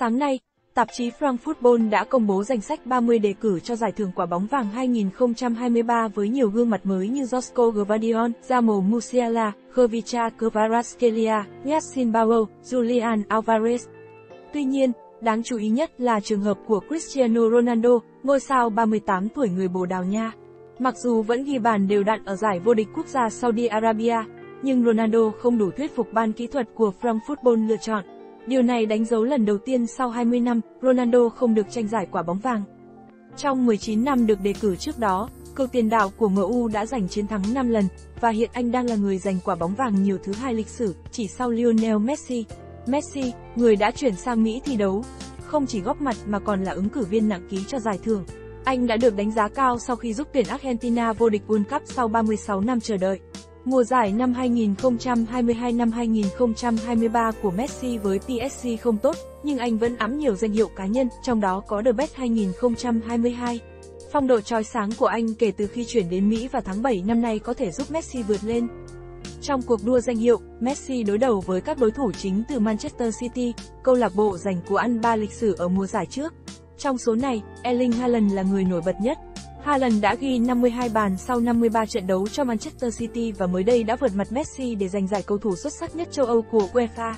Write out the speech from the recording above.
Sáng nay, tạp chí Frankfurt Football đã công bố danh sách 30 đề cử cho giải thưởng quả bóng vàng 2023 với nhiều gương mặt mới như Josko Gvardiol, Jamal Musiala, Khvicha Kvaratskhelia, Yassin Bao, Julian Alvarez. Tuy nhiên, đáng chú ý nhất là trường hợp của Cristiano Ronaldo, ngôi sao 38 tuổi người Bồ Đào Nha. Mặc dù vẫn ghi bàn đều đặn ở giải vô địch quốc gia Saudi Arabia, nhưng Ronaldo không đủ thuyết phục ban kỹ thuật của Frankfurt Football lựa chọn. Điều này đánh dấu lần đầu tiên sau 20 năm, Ronaldo không được tranh giải quả bóng vàng. Trong 19 năm được đề cử trước đó, cầu tiền đạo của MU đã giành chiến thắng 5 lần, và hiện anh đang là người giành quả bóng vàng nhiều thứ hai lịch sử, chỉ sau Lionel Messi. Messi, người đã chuyển sang Mỹ thi đấu, không chỉ góp mặt mà còn là ứng cử viên nặng ký cho giải thưởng. Anh đã được đánh giá cao sau khi giúp tuyển Argentina vô địch World Cup sau 36 năm chờ đợi. Mùa giải năm 2022 năm 2023 của Messi với PSG không tốt, nhưng anh vẫn ẵm nhiều danh hiệu cá nhân, trong đó có The Best 2022. Phong độ trói sáng của anh kể từ khi chuyển đến Mỹ vào tháng 7 năm nay có thể giúp Messi vượt lên. Trong cuộc đua danh hiệu, Messi đối đầu với các đối thủ chính từ Manchester City, câu lạc bộ giành cú ăn ba lịch sử ở mùa giải trước. Trong số này, Erling Haaland là người nổi bật nhất, Haaland đã ghi 52 bàn sau 53 trận đấu cho Manchester City và mới đây đã vượt mặt Messi để giành giải cầu thủ xuất sắc nhất châu Âu của UEFA.